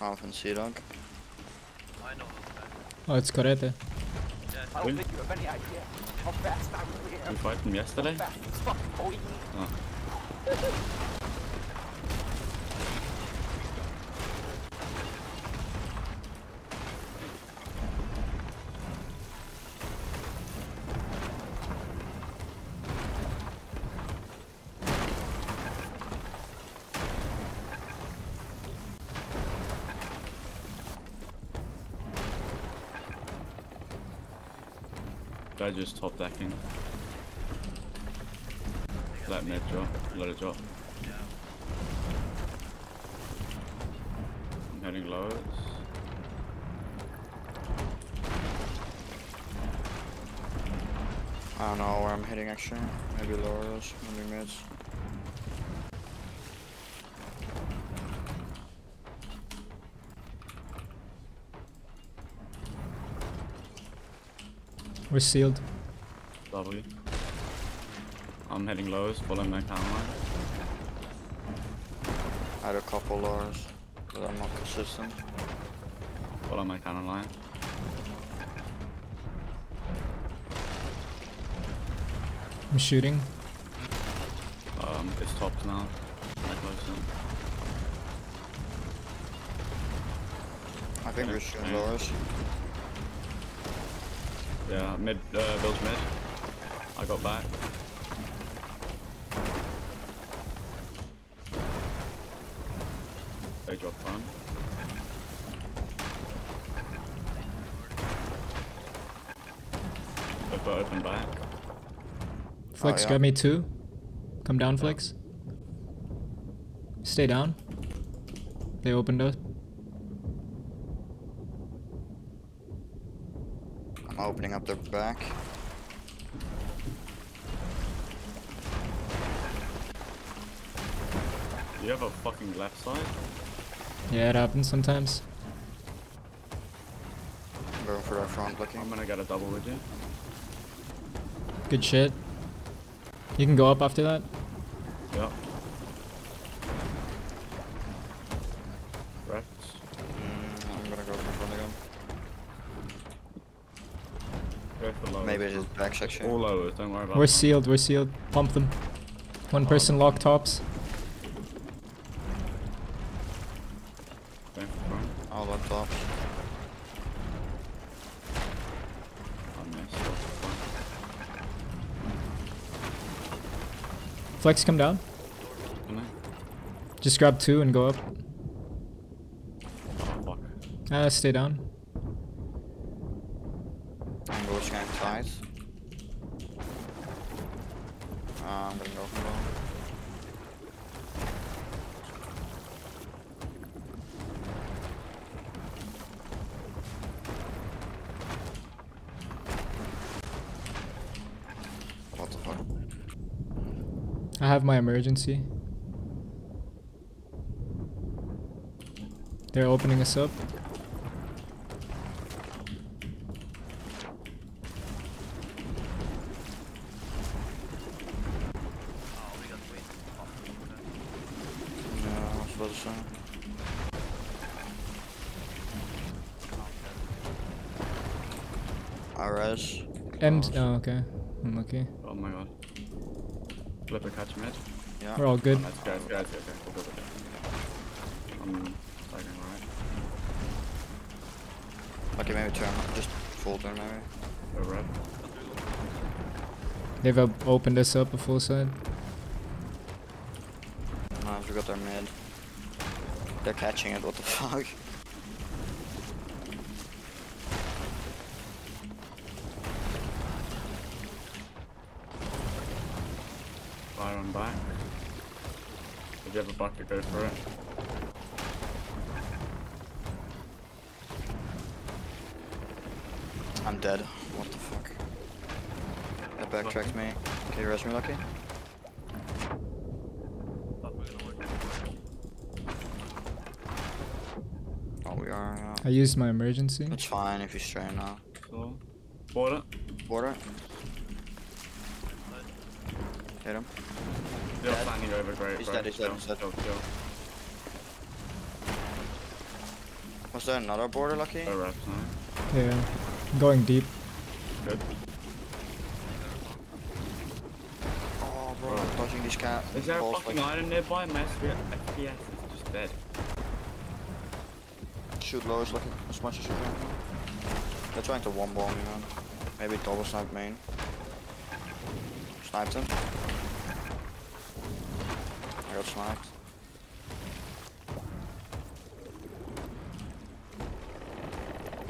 Half and Sea Dog. I know those guys. Oh, it's Correte. Yeah, I don't Really? think you have any idea how fast I really am. We fight them yesterday? Fast as fuck, boy. Oh. Guy just top decking. Let mid drop. Let it drop. I'm heading lows. I don't know where I'm hitting actually. Maybe lowers, maybe mids. We're sealed. W. I'm heading lows, following my counter line. I had a couple lowers, but I'm not consistent. Follow my counter line. I'm shooting. Um, it's topped now. My close in. I think we're shooting lowers. Yeah, mid, uh, Bill's mid. I got back. They drop front. They've got open back. Flex, oh, yeah. grab me two. Come down, Flex. Stay down. They opened up. I'm opening up their back. You have a fucking left side? Yeah, it happens sometimes. I'm going for their front looking. I'm gonna get a double with you. Good shit. You can go up after that. Yeah. Right. Mm, I'm gonna go for front again. Go for low. Maybe it's his back section. All lowers, don't worry about We're that. sealed, we're sealed. Pump them. One person lock tops. Going for front. All up top. I missed. Go for front. Flex, come down. Come. Just grab two and go up. Oh, fuck. Uh, stay down. I'm going scan tight. Uh, I'm gonna go for low. What the fuck? I have my emergency. They're opening us up. Oh, we got way too fucking Yeah, I was about to say. I res. And Close. oh, okay. Unlucky. Oh my god. Flipper catch mid. Yeah. We're all good. Oh, let's go, let's go, let's okay, we'll go with it. I'm tagging right. Okay, maybe turn. Just full turn, maybe. Go red. They've op- opened us up a full side. Nice, we got their mid. They're catching it, what the fuck? Fire on back. If you have a go for it. I'm dead. What the fuck? That backtracked me. Can you res me, Lucky? Thought we were gonna work. Oh, we are, yeah. I used my emergency. It's fine if you strain now. So, border. Border. Hit him. You're Dead. standing over great, He's bro. dead, he's dead, he's dead. chill, chill. Was there another border lucky? Oh, reps now. Yeah. Going deep. Good. Oh, bro, dodging these cat. Is there a balls fucking like- island nearby? My FPS is just dead. Shoot low as, lucky, as much as you can. They're trying to one bomb me, man. Maybe double snipe main. Sniped him. I got sniped.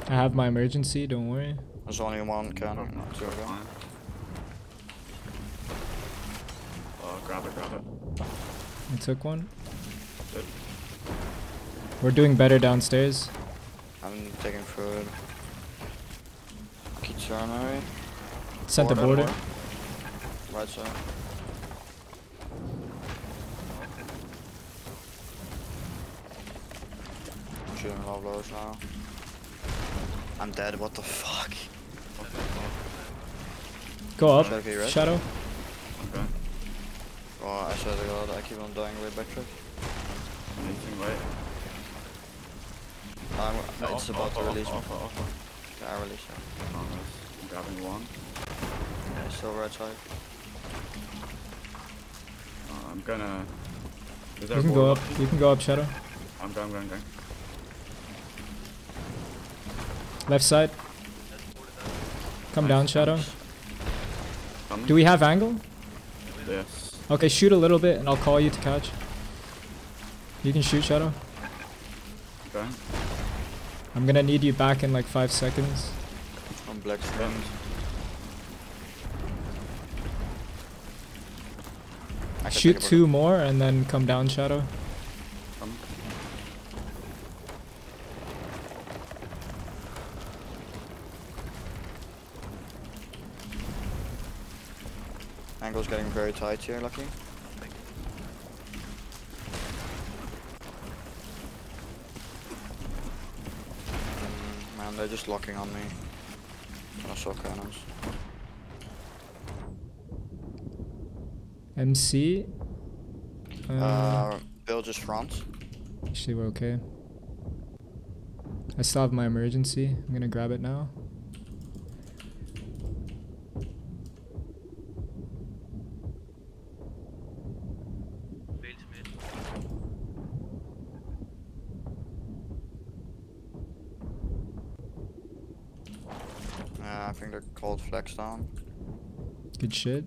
I have my emergency, don't worry. There's only one cannon, oh, not two of them. Oh, grab it, grab it. I took one. Good. We're doing better downstairs. I'm taking food. Kitchen Sent the border. Right side. I'm low blows now. I'm dead, what the fuck? What the fuck? Go up. Shadow. Shadow. Okay. Oh, I swear to god, I keep on dying way back trick. Anything right? I'm, No, it's off, about off, to release me. off, off, off. Yeah, I release it. Nice. I'm grabbing one. Yeah, still right side. Uh, I'm gonna. You can go up. You can go up, Shadow. I'm going, going, going. Left side. Come down, Shadow. Do we have angle? Yes. Okay, shoot a little bit and I'll call you to catch. You can shoot, Shadow. Going. I'm gonna need you back in like five seconds. I'm black Yep. screen. I can Shoot two more and then come down, Shadow. Come. bullet. Angle's getting very tight here, lucky. Mm, Man, they're just locking on me. I saw cannons. MC. Uh, Uh, Bill just front. actually, we're okay. I still have my emergency. I'm gonna grab it now. Bales mid. Uh, I think they're called. Good shit.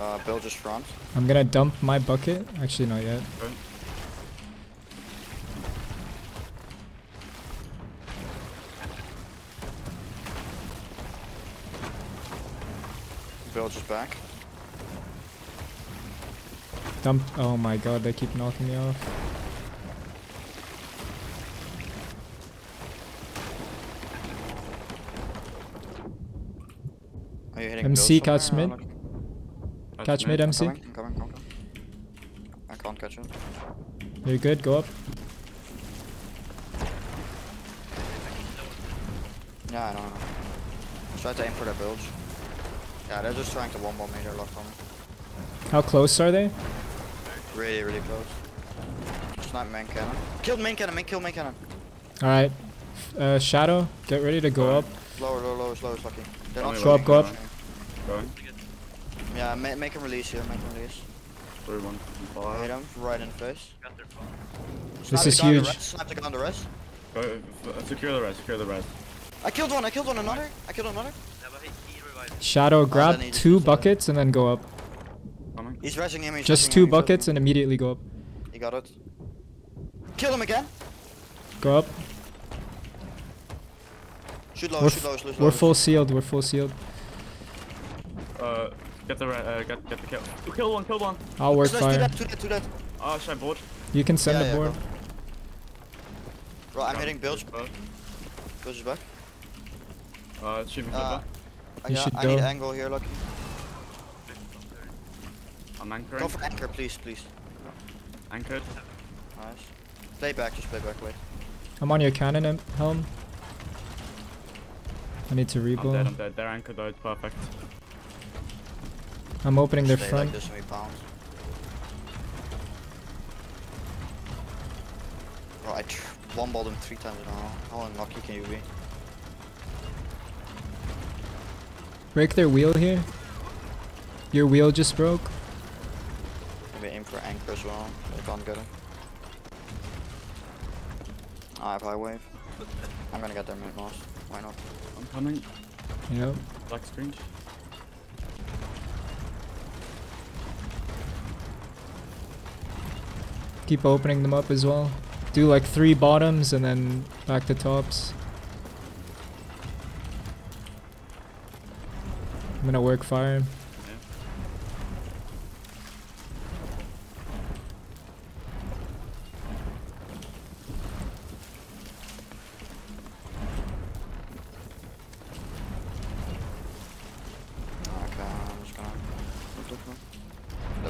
Uh, Bill just front. I'm gonna dump my bucket. Actually, not yet. Going. Bill just back. Dump. Oh my god, they keep knocking me off. Are you hitting MC catch mid. or not? Catch mid, I'm MC. coming, I'm coming, I'm coming. I can't catch him. You're good. Go up. Yeah, I know, I know. Try to aim for the bilge. Yeah, they're just trying to one bomb me, they're locked on me. How close are they? Really, really close. Snipe main cannon. Killed main cannon, main kill main cannon. All right. Uh, Shadow, get ready to go up. Lower, lower, lower, lower, lucky. They're not Go up, go up. Going. Yeah, ma make him release here, make him release. Through one. I hit him right in the face. Got their phone. This Snipe is the guy on the huge. rest, Snipe the guy on the rest. Go. Uh, uh, secure the rest. Secure the rest. I killed one, I killed one another. I killed another. Yeah, but he, he revived. Shadow, oh, grab then he just two buckets and then go up. He's resing him, he's Just two him, buckets him. and immediately go up. He got it. Kill him again. Go up. Shoot low, We're, shoot low, shoot we're full sealed. We're full sealed. Uh, get the re- uh, get get the kill. Kill one. Kill one. I'll work Let's do fire. that, do that, do that. Oh, should I board? You can send Yeah, the yeah, board. go. Right, I'm hitting Bilge. Uh, Bilge is back. Uh, shoot me from Uh, there. I, You yeah, should I need go. angle here, lucky. I'm anchoring. Go for anchor, please, please. Anchored. Nice. Play back, just play back, wait. I'm on your cannon helm. I need to I'm dead. rebuild. I'm dead. They're anchored though. It's perfect. I'm opening their front. like this and we bounce. Bro, I tr- one balled him three times in a row. How unlucky can you be? Break their wheel here. Your wheel just broke. Maybe aim for anchor as well. I can't get it. I have high wave. I'm gonna get their mid mouse. Why not? I'm coming. Yep. Black screen. Keep opening them up as well. Do like three bottoms and then back to tops. I'm gonna work fire.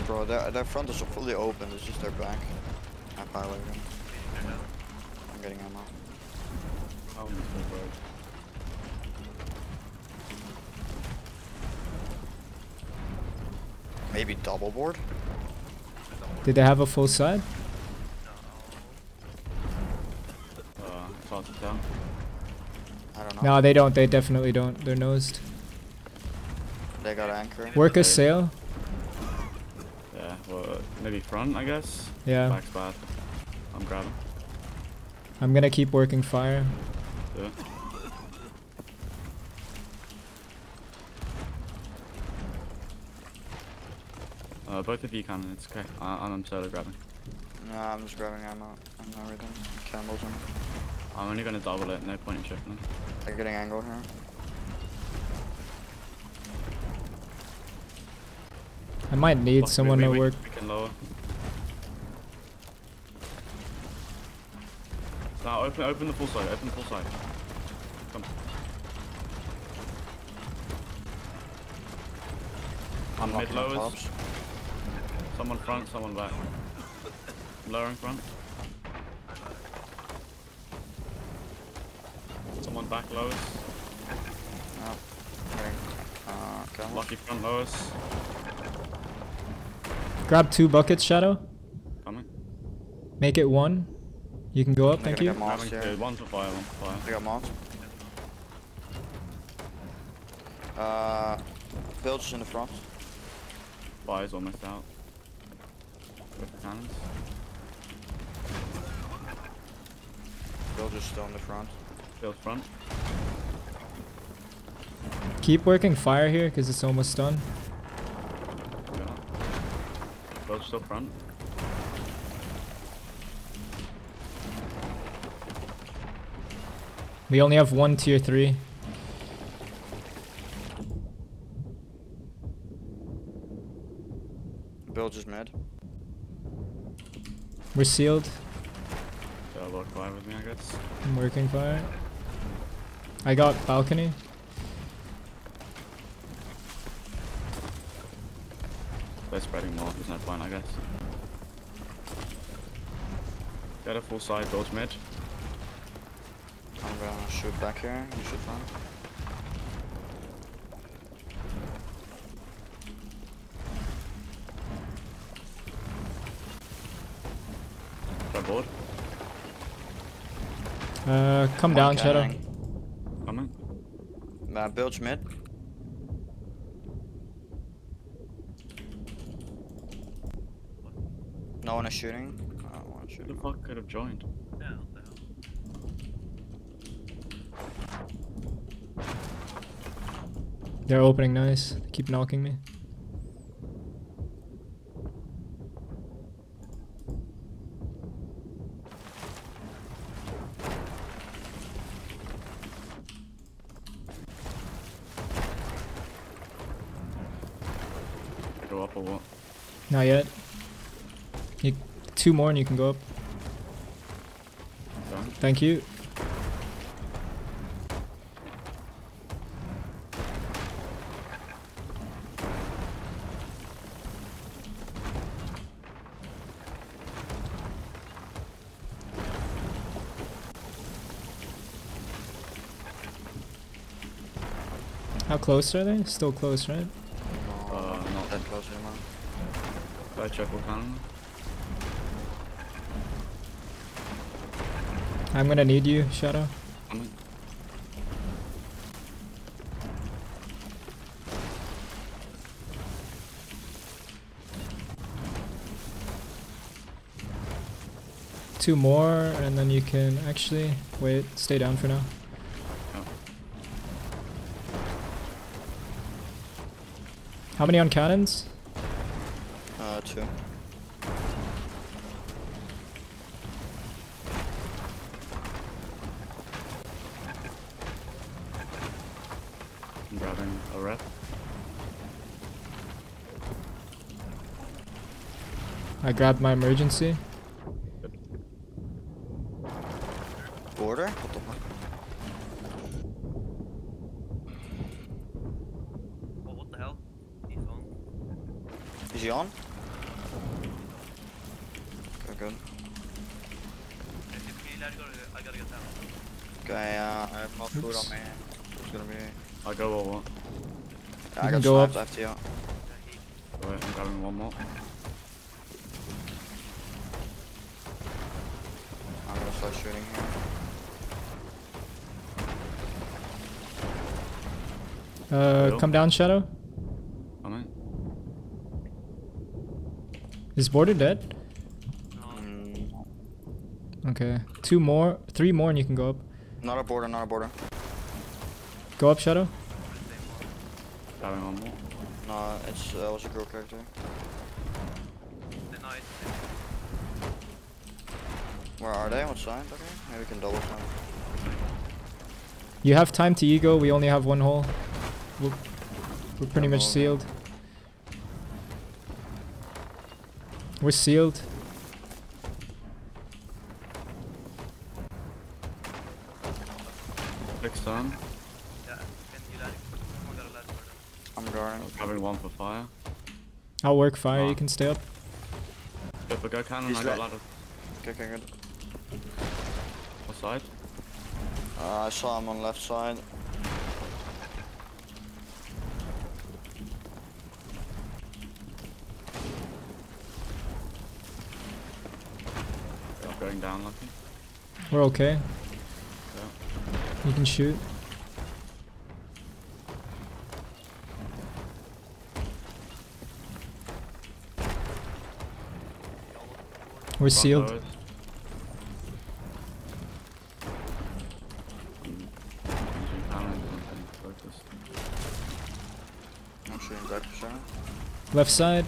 Bro, their, their front is fully open, it's just their back. I have high. I'm getting ammo. Oh, I'm so broke. Maybe double board? Did they have a full side? Uh, it's hard to. I don't know. No, they don't. They definitely don't. They're nosed. They got anchor. Work a sail. Yeah, well, maybe front, I guess. Yeah. Back's bad. I'm grabbing. I'm gonna keep working fire. Do it. Uh, both of you can, it's okay. I, I'm solo grabbing. Nah, I'm just grabbing ammo and everything. Candles and I'm only gonna double it, no point in shifting. they're getting angle here. I might need Fuck, we- someone we, to we, work. We can lower. Now open, open the full side, open the full side. Come. I'm Mid lowers. tops. Someone front, someone back. Lowering front. Someone back lowers. No. Uh, okay. Lucky front lowers. Grab two buckets, Shadow. Coming. Make it one. You can go up. They're Thank you. get moss Grabbing here. two. One for fire, one for fire. They got moss. Uh, Bilge in the front. Fire's almost out. With the cannons. Bilge is still in the front. Field front. Keep working fire here because it's almost done. Yeah. Both still front. We only have one tier three. Bilge is mad. We're sealed. Yeah, lock fire with me, I guess. I'm working fire. I got balcony. They're spreading more, there's no point, I guess. Get a full side, dodge mid. I'm gonna shoot back here. You should run. Try board. Uh, come One down, Shadow. cannon. Coming. Uh, Bilge mid. No one is shooting. I don't want to Who shoot. the fuck could have joined? Yeah, what the hell? They're opening nice. They keep knocking me. Go up or what? Not yet. You, two more and you can go up. Done. Thank you. Close are they? Still close, right? No, Uh, not that Go triple cannon. I'm gonna need you, Shadow. Two more, and then you can actually wait. Stay down for now. Oh. How many on cannons? Uh, two. I'm grabbing a rep. I grabbed my emergency. Border? What the fuck? Oh, what the hell? He's on. Is he on? Okay, good. Can you let go? I gotta get down. Okay, uh, I have no food Oops. on me. It's gonna be. I'll go all one. Yeah, You I can go up. sniped after you. Yeah, he, Wait, I'm grabbing one more. I'm gonna start shooting here. Uh, Hello? come down, Shadow. Coming. Is border dead? no, Okay. Two more, three more, and you can go up. not a border, not a border. Go up, Shadow. Grabbing one more. No, it's uh, was a girl character. denied. Where are they? What side? Okay, maybe we can double side. You have time to ego. We only have one hole. We're, we're pretty much sealed. We're sealed. Next on. Yeah, can you let I got a ladder for them. I'm guarding. Grabbing one for fire. I'll work fire. Ah. You can stay up. Go for go cannon. He's I got let- ladder. Okay, okay, good. What side? Uh, I saw him on left side. I'm going down lucky. We're okay. Yeah. You can shoot. We're Front sealed. lowers. Mm, using cannons and focus. I'm shooting back for sure. Left side.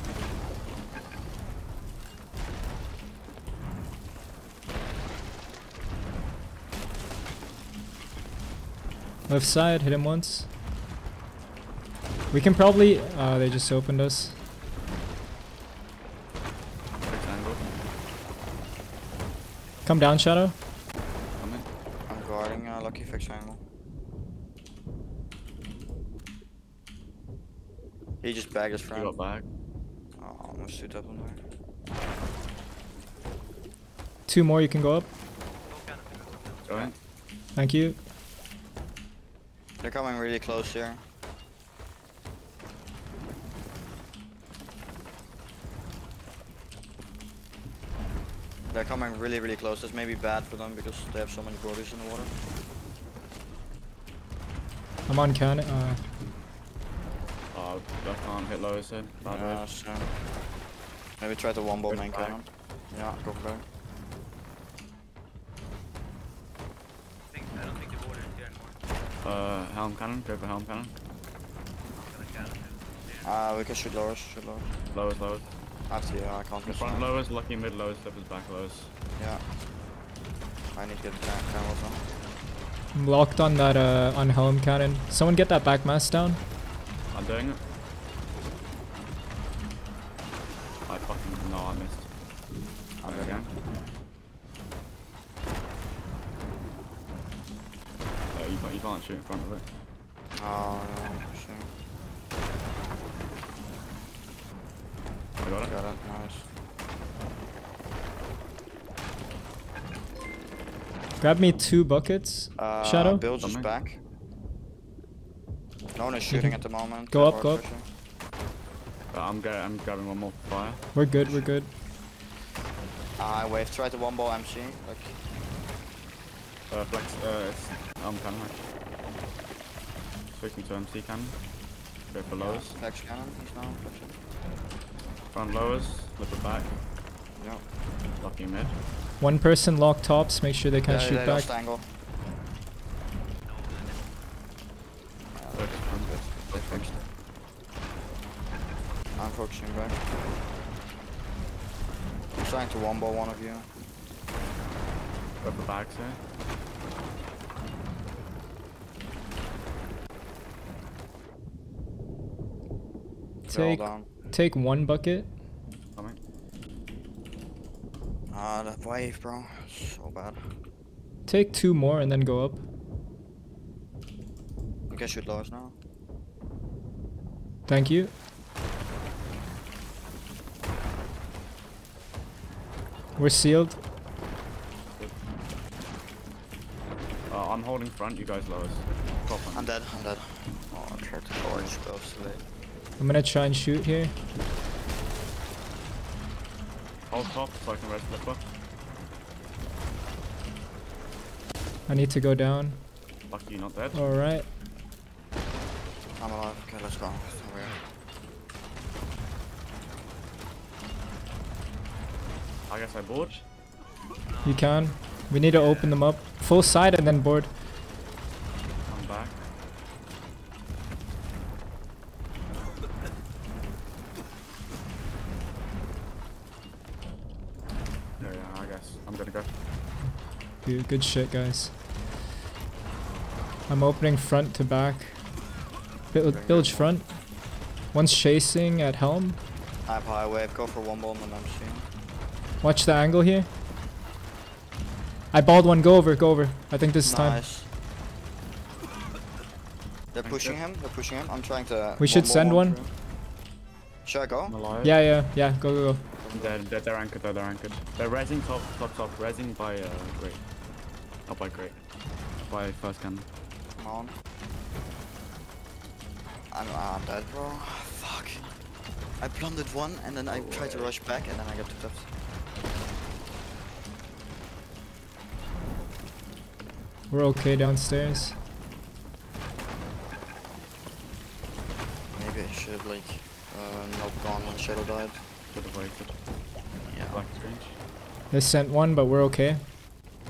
Left side, hit him once. We can probably. Uh, they just opened us. Fixed angle. Come down, Shadow. Coming. I'm guarding uh, Lucky Fix Angle. He just bagged his You friend. got back. Oh, almost shoot up on there. Two more, you can go up. Go cannon. Go in. Thank you. They're coming really close here. They're coming really, really close. This may be bad for them because they have so many bodies in the water. I'm on cannon. Uh, Oh, I can't hit lowest head. Bad Yeah, red. so maybe try to one ball main back. cannon. Yeah, go for that. I think I don't think the border is here anymore. Uh, helm cannon. Go for helm cannon. I'm gonna cannon it. Ah, we can shoot lowers, shoot lowers. Lowest, lowest. After you, I can't get front front. lowest, lucky mid lowest, slippers back lowest. Yeah. I need to get the cameras on. I'm locked on that uh, on helm cannon. Someone get that back mast down. I'm doing it. I fucking no, I missed. I'm There we again. go. Yeah, you can't, you can't shoot in front of it. Oh, no, shit. I got it. Got it, nice. Grab me two buckets. Uh, Shadow? Bill's just Coming. back. No one is shooting at the moment. Go up, go up. Uh, I'm, gra I'm grabbing one more fire. We're good, we're good. I wave. Try to one ball MC. Like, Uh, flex, uh, it's, I'm cannon. Switching to MC cannon. Go for lowers. Flex cannon. He's now. flexing. Front lowers, flip it back. Yep. Lucky mid. One person lock tops, make sure they can't yeah, shoot they back. lost angle. Flex front. They fixed it. I'm focusing back. I'm trying to one ball one of you. Go the backs here. Take take one bucket. Coming. Ah, that wave, bro. So bad. Take two more and then go up. I guess You can shoot lowers now. Thank you. We're sealed. Uh, I'm holding front, you guys lowers. Top. I'm dead. I'm dead. Oh, I tried to forge close to late. I'm gonna try and shoot here. Hold top so I can res flipper. I need to go down. Lucky you're not dead. Alright. I'm alive. Okay, let's go. It's so. I guess I board. You can. We need to open them up. Full side and then board. I'm back. Yeah, yeah, I guess. I'm gonna go. Good, good shit, guys. I'm opening front to back. Build, bilge front. One's chasing at helm. I have high wave. Go for one ball and I'm seeing. Watch the angle here. I balled one. Go over, go over. I think this is time. Nice. They're pushing him. They're pushing him. I'm trying to. We should send one. through. Should I go? Yeah, yeah, yeah. Go, go, go. They're, they're, they're anchored, they're, they're anchored. They're resing top, top, top. Resing by, uh, great. Not by great. By first gun. Come on. I'm, ah, I'm dead, bro. Fuck. I blundered one and then I tried to rush back and then I got two taps. We're okay downstairs. Maybe I should have like uh, not gone when Shadow died. Should have waited. Yeah. Black strange. They sent one, but we're okay.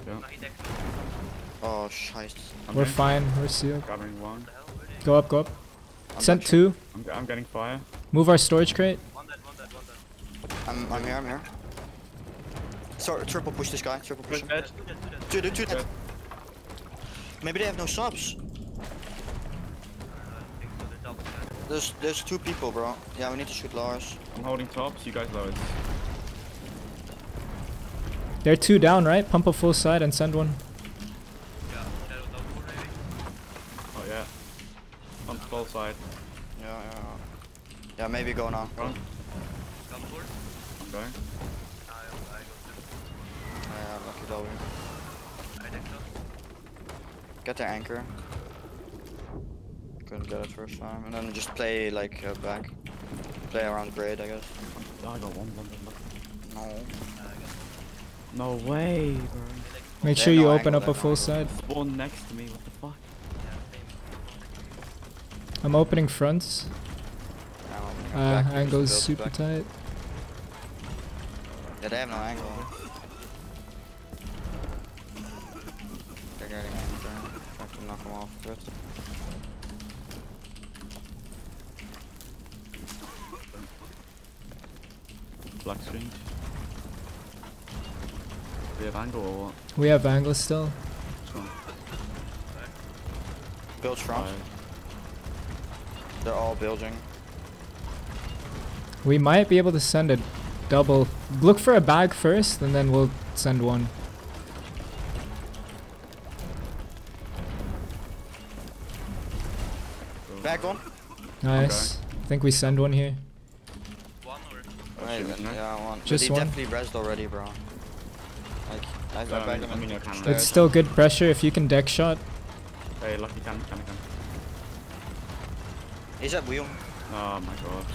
Yeah. No, he decked. Oh, shite. I'm We're getting- fine. We're sealed. Grabbing one. What the hell? Where did Go up, go up. I'm Sent two. I'm, g- I'm getting fire. Move our storage crate. One dead, one dead, one dead. I'm, I'm here, I'm here. Sorry, triple push this guy. Triple push him. Dead. Two dead, two dead. Two. Dead. Maybe they have no subs. Uh, I think so, they're double dead. There's there's two people, bro. Yeah, we need to shoot Lars. I'm holding tops, you guys lowers. They're two down, right? Pump a full side and send one. Yeah, Shadow double. Oh yeah. On full side. Yeah, yeah. yeah. Yeah, maybe go now. Front. Come forward. I'm going. I, I go through. Yeah, lucky W. I decked up. Get the anchor. Couldn't get it first time. And then just play like uh, back. Play around grade, I guess. Oh, I got one blunder. No. Uh, I got No way, bro. Make They sure you no open up a full no side. Spawn next to me, what the fuck? I'm opening fronts. Yeah, I'm Uh, back, just angle's super back. tight. Yeah, they have no angle. They're getting anchor. Try to knock them off a bit. Black screen. We have angle or what? We have angle still. So, Build front. fire. They're all building. We might be able to send a double. Look for a bag first, and then we'll send one. So- Back one. Nice. I think we send one here. One or Oh, Right, shit, no? yeah, one. Just but one? he definitely rezzed already, bro. Like, I, I Yeah, bagged mean- him in I can't- It's still good pressure if you can deck shot. Hey, lucky can, can, can. He's at wheel. Oh my god.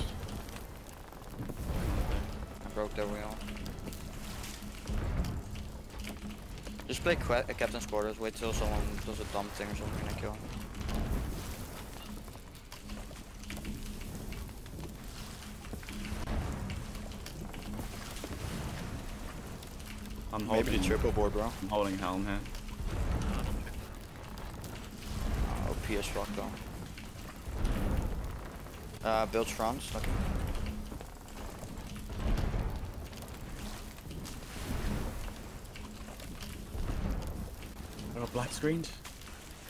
I broke their wheel. Just play qua- uh, captain's quarters. Wait till someone does a dumb thing or something and kill. I'm Maybe holding, the triple board, bro. I'm holding helm here. OP as fuck though. Uh, build fronts, lucky. I got black screened.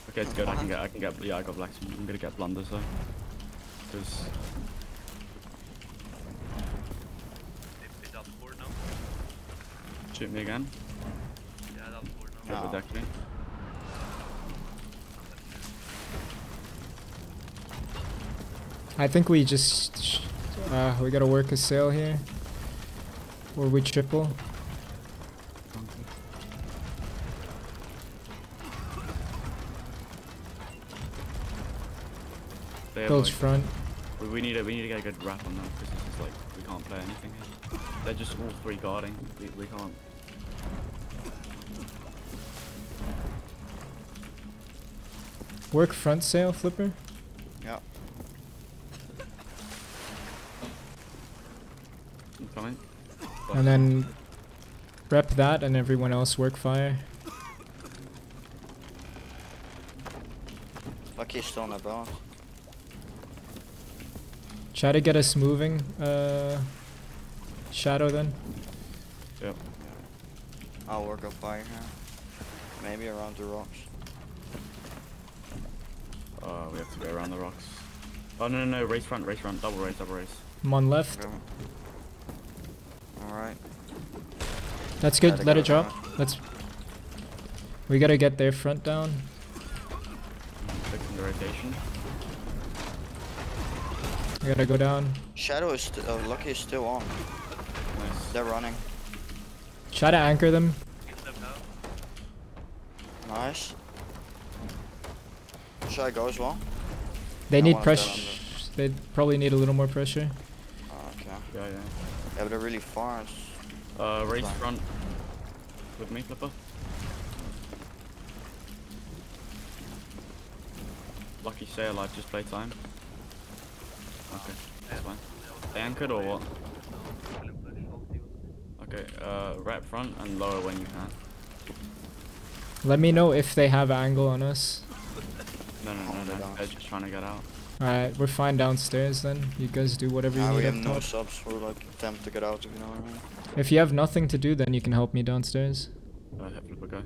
Okay, it's good. I can get. I can get. Yeah, I got black screen. I'm gonna get blunders though. Cause They, they down four now. Shoot me again. Yeah, down four now. Get No. the deck me. I think we just uh, we gotta work a sail here, or we triple. They have, Builds like, front. we, we need a. We need to get a good wrap on them because this is like we can't play anything here. They're just all three guarding. We we can't. Work front sail flipper. Yeah. I'm coming. And then rep that and everyone else work fire. Lucky is still in the. Try to get us moving. Uh, shadow then. Yep. I'll work up fire here. Maybe around the rocks. We have to go around the rocks. Oh no no no! Race front, race front, double race, double race. I'm on left. Okay. Alright. That's good. Let go it drop. Let's. We gotta get their front down. Fixing the rotation. We gotta go down. Shadow is still, uh, Lucky is still on. Nice. They're running. Try to anchor them. Get them now. Nice. Should I go as well? They I need pressure. They probably need a little more pressure. Oh, okay. Yeah yeah. Yeah, but they're really far. Uh, race Fine. front. With me, Flipper. Lucky stay alive, just play time. Okay, that's fine. They anchored or what? Okay, uh, right front and lower when you can. Let me know if they have angle on us. No, no, no, Oh, no. They're just trying to get out. Alright, we're fine downstairs then. You guys do whatever you Ah, we have no top. subs for like attempt to get out, if you know what I mean. If you have nothing to do, then you can help me downstairs. Uh, have Flipper go.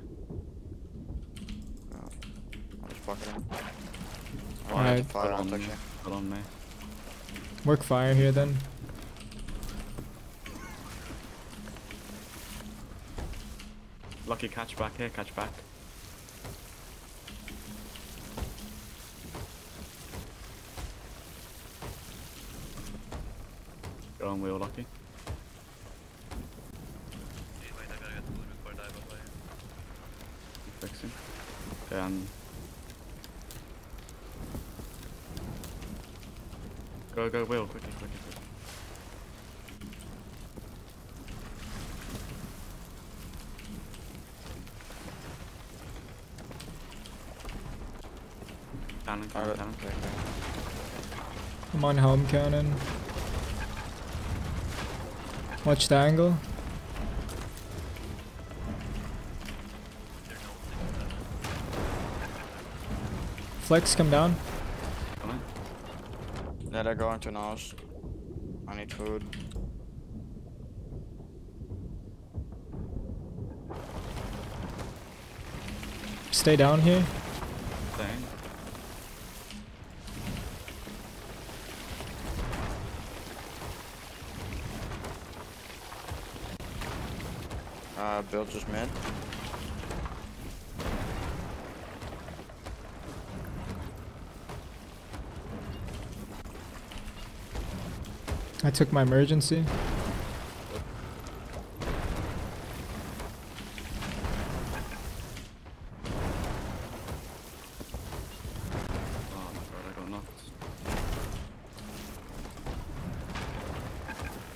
I'll just fuck it in. Oh, Alright. Alright, fire on, actually. on me. Work fire here then. Lucky catch back here, catch back. Wheel, Lucky. Okay, wait, I gotta get to before I dive away. Fixing. Okay, and go go wheel quickly, quickly, quickly. Cannon, cannon, cannon. okay, okay. I'm on helm cannon. Watch the angle. Flex, come down. Coming. Yeah, they're going to nose. I need food. Stay down here. Uh, build just mid. I took my emergency. Oh my god, I got knocked.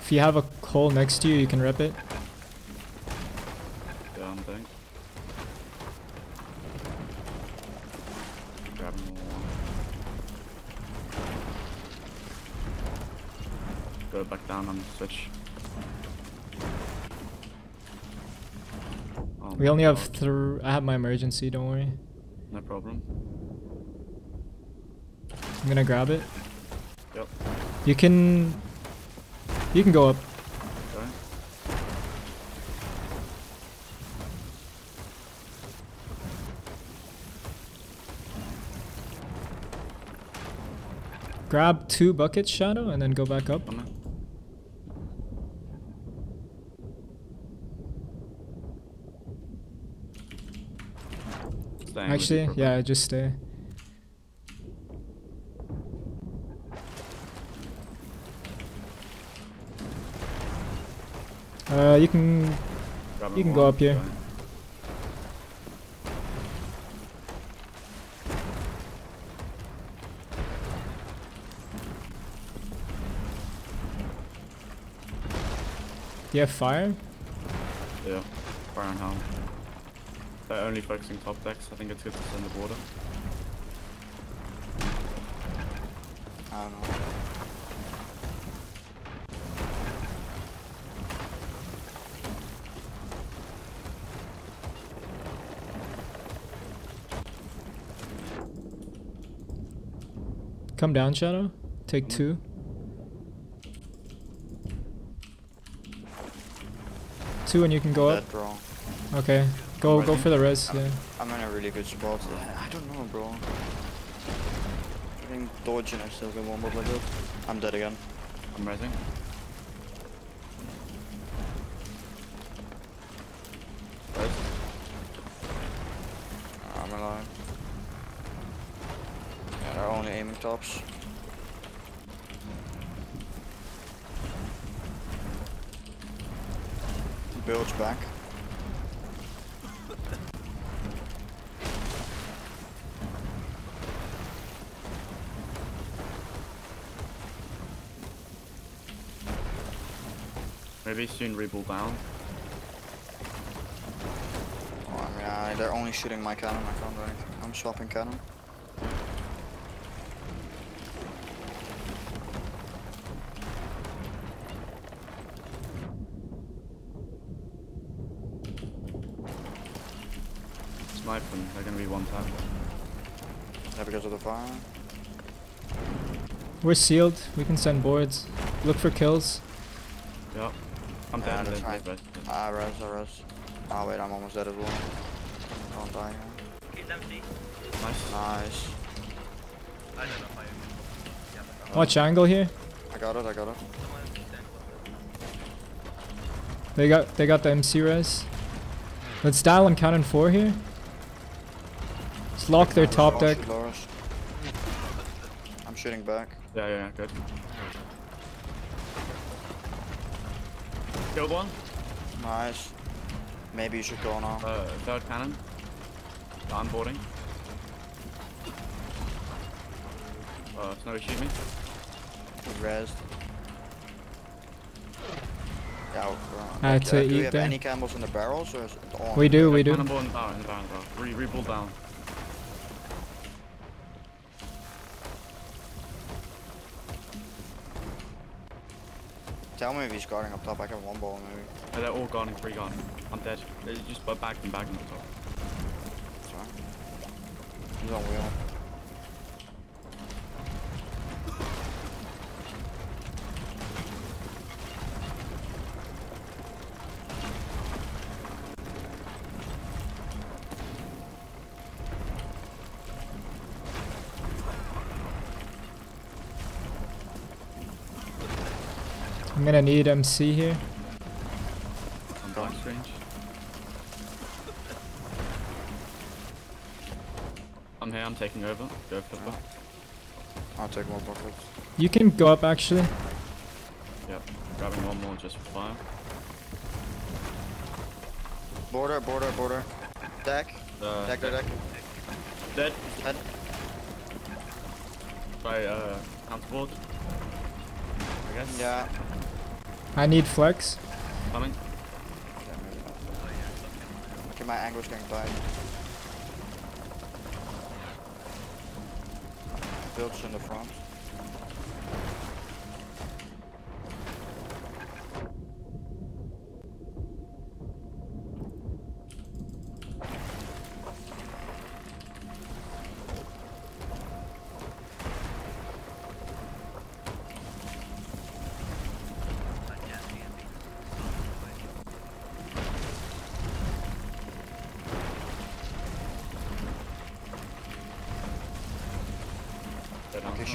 If you have a hole next to you, you can rep it. We only have three. I have my emergency, don't worry. No problem. I'm gonna grab it. Yep. You can... You can go up. Okay. Grab two buckets, Shadow, and then go back up. Coming. Staying Actually, for a bit. yeah, just stay. Uh, you can... Grabbing you can go up here. Do you have fire? Yeah, fire and helm. They're only focusing top decks. I think it's good to send the border. I don't know. Come down, Shadow. Take mm-hmm. two. Two and you can go up. Dead. Okay. Go go for the res, yeah. I'm in a really good spot. I don't know, bro. I think dodging I still get one more like that. I'm dead again. I'm resing. Res. I'm alive. Yeah, they're only aiming tops. Soon rebuild down. Oh, I mean, uh, they're only shooting my cannon. I can't do anything. I'm swapping cannon. Snipe them. They're gonna be one tap. Yeah, because of the fire. We're sealed. We can send boards. Look for kills. Yep. I'm down. dead. I'm that's dead. fine. dead, dead. Ah, I res. Oh wait, I'm almost dead as well. Don't die here. It's empty. Nice. Nice. I don't know if I. Yeah, but Watch angle here. I got it, I got it. someone else stand They got they got the MC res. Let's dial on cannon four here. Let's lock their top deck. I'm shooting back. Yeah, yeah, yeah, good. Killed one. Nice. Maybe you should go now. Uh, third cannon. I'm boarding. Uh, Snowy shoot me. Res. Yeah, I had like, to uh, do we have there. any candles in the barrels or is it all? We do, we do. Cannonball in the barrel, in the barrel, in the barrel. Re rebuild down. Tell me if he's guarding up top. I can one ball maybe. Uh, they're all guarding, three guarding. I'm dead. They're just back them, back them top. Sorry. He's on wheel. Gonna need MC here. I'm back range. I'm here, I'm taking over. Go flipper. I'll take more buckets. You can go up actually. Yep. Grabbing one more just for fire. Border, border, border. Deck. Uh, Deck, deck, deck. Dead Dead. by uh, counterboard. I guess. Yeah. I need flex. Coming. Okay, maybe my angle's getting tight. Builds in the front.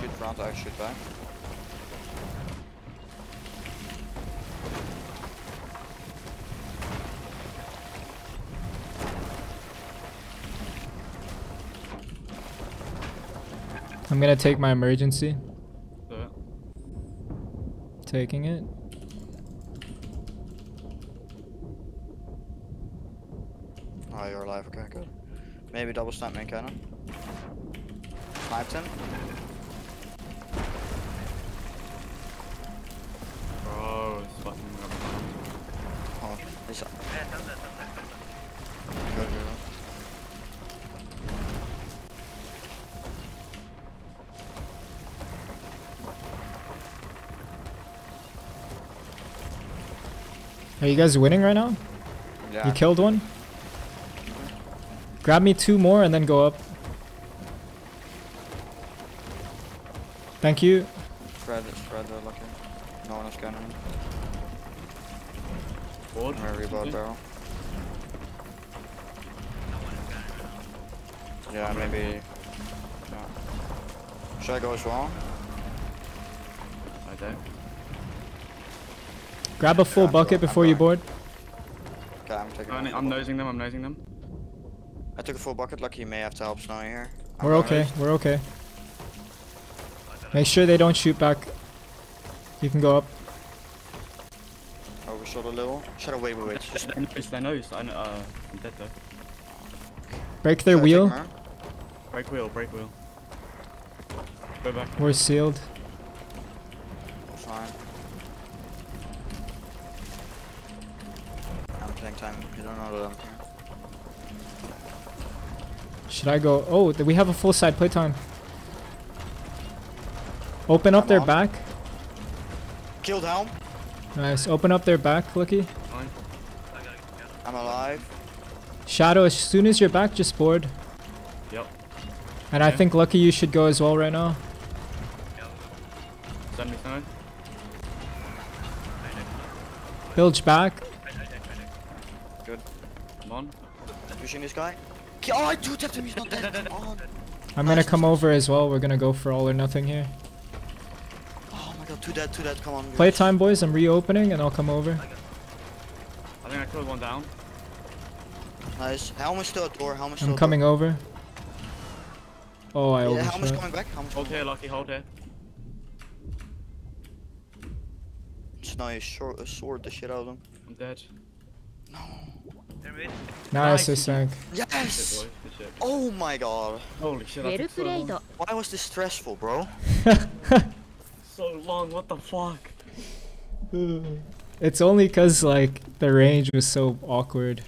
Shoot front, I shoot back. I'm gonna take my emergency. Taking it. Oh, you're alive. Okay, good. Maybe double snipe main cannon. Sniped him. Are you guys winning right now? Yeah. You killed one? Grab me two more and then go up. Thank you. Spread it, spread it, lucky. No one is cannon. Board. I'm reload barrel. No one is gunning now. Yeah, maybe. Yeah. Should I go as well? I don't. Grab a full I'm bucket going, before you board. Okay, I'm taking. I'm, I'm nosing them, I'm nosing them. I took a full bucket. Lucky you may have to help Snowy here. I'm We're going. okay. We're okay. Make sure they don't shoot back. You can go up. Overshot a little. Shut away, wait, wait, wait. Just They nose, they nose. I know, uh, I'm dead though. Break their Should wheel. Break wheel, break wheel. Go back. We're sealed. Should I go? Oh, th- we have a full side playtime. Open up I'm their on. back. Killed Helm. Nice. Open up their back, Lucky. I gotta get together. I'm alive. Shadow, as soon as you're back, just board. Yep. And I think Lucky, you should go as well right now. Send me snow. Bilge back. Good. Come on. You seen this guy? Ki- Oh, I two tapped him. He's not dead. Come on. I'm gonna come over as well. We're gonna go for all or nothing here. Oh my god, two dead, two dead. Come on. guys. Playtime, boys. I'm reopening and I'll come over. I think I killed one down. Nice. Helm is still at door. Helm is still I'm at coming over. Oh, I door. Yeah, Helm is overshot. coming back. Helm is Hold here, Lucky, hold here. back. Snowy short, uh, sword the shit out of him. I'm dead. They're mid. Nice, nice. Sank. Yes! Oh my god. Holy shit, Why was this stressful, bro? so long, what the fuck? It's only cause like the range was so awkward.